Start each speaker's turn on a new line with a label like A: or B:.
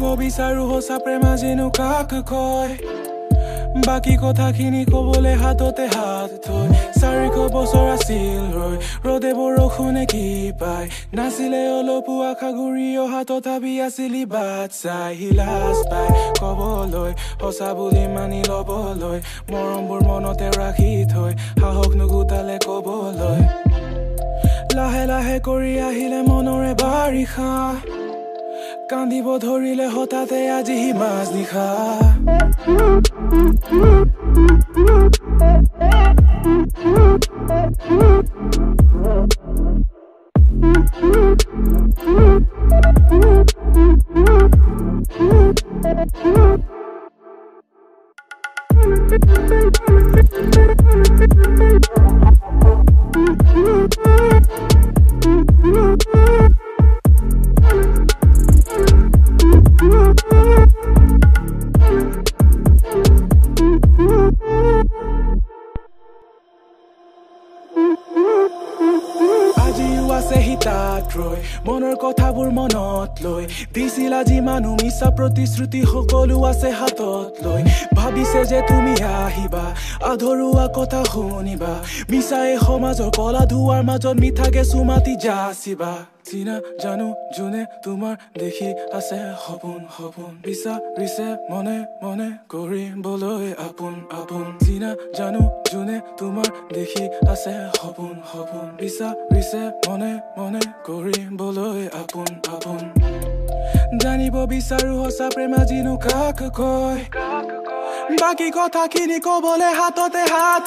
A: জানিব বিচাৰো সঁচা প্ৰেম আজিনো কাক কয়। বাকী কথাখিনি কবলৈ হাততে হাত থৈ চাৰিশ বছৰ আছিল ৰৈ ৰদে বৰষুণে কি পায়? নাছিলে অলপো আশা ঘূৰি অহা তথাপি আছিলি বাট চাই হিলাচ পাই কবলৈ সঁচা বুলি মানি লবলৈ মৰমবোৰ মনতে ৰাখি থৈ সাহস নুগুটালে কবলৈ। লাহে লাহে কৰি আহিলে মনৰে বাৰিষা। কান্দিব ধৰিলে হঠাতে আজি মাছ নিশা Thank you. আছে সি তাত ৰৈ মনৰ কথাবোৰ মনত লৈ। দিছিল আজি মানুহ মিছা প্ৰতিশ্ৰুতি সকলো আছে হাতত লৈ। ভাবিছে যে তুমি আহিবা আধৰুৱা কথা শুনিবা। মিছাই সমাজৰ কলা ধোৱাৰ মাজত মিঠাকে চুমাতি যাচিবা। চিনা জানো যোনে তোমাৰ দেখি আছে সপোন সপোন বিচাৰিছে মনে মনে কৰিবলৈ আপোন আপোন চিনা জানো যোনে তোমাৰ দেখি আছে সপোন সপোন বিচাৰিছে মনে মনে কৰিবলৈ আপোন আপোন জানিব বিচাৰো সঁচা প্ৰেম আজিনো কাক কয় বাকী কথাখিনি কবলৈ হাততে হাত